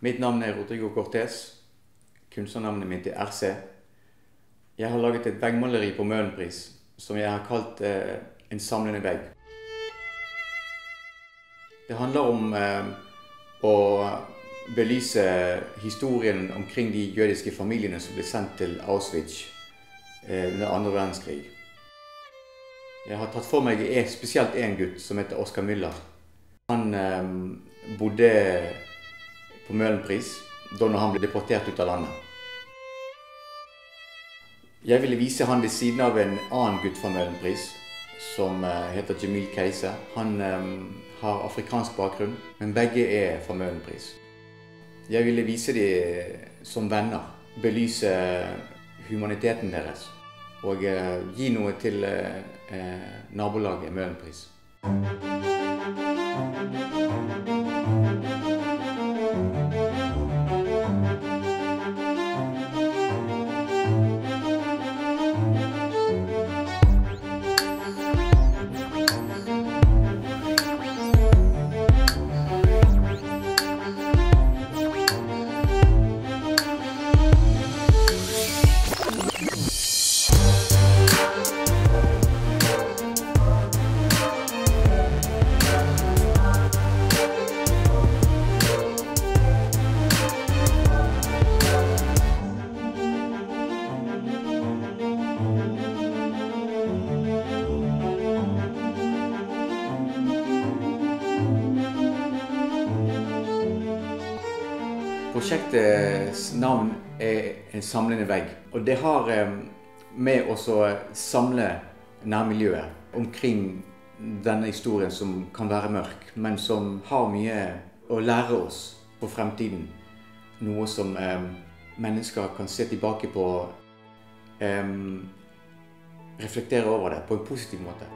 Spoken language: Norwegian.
Mitt navn er Rodrigo Cortés. Kunstnernavnet mitt er RC. Jeg har laget et veggmaleri på Møhlenpris som jeg har kalt eh, En samlende vegg. Det handler om eh, å belyse historien omkring de jødiske familiene som ble sendt til Auschwitz eh, under andre verdenskrig. Jeg har tatt for meg spesielt én gutt som heter Oskar Müller. Han eh, bodde på Møhlenpris da han ble deportert ut av landet. Jeg ville vise han ved siden av en annen gutt fra Møhlenpris som eh, heter Jamil Keiser. Han um, har afrikansk bakgrunn, men begge er fra Møhlenpris. Jeg ville vise dem som venner. Belyse humaniteten deres. Og uh, gi noe til uh, nabolaget Møhlenpris. Prosjektets navn er En samlende vegg. Og det har eh, med å samle nærmiljøet omkring denne historien som kan være mørk, men som har mye å lære oss på fremtiden. Noe som eh, mennesker kan se tilbake på, eh, reflektere over det på en positiv måte.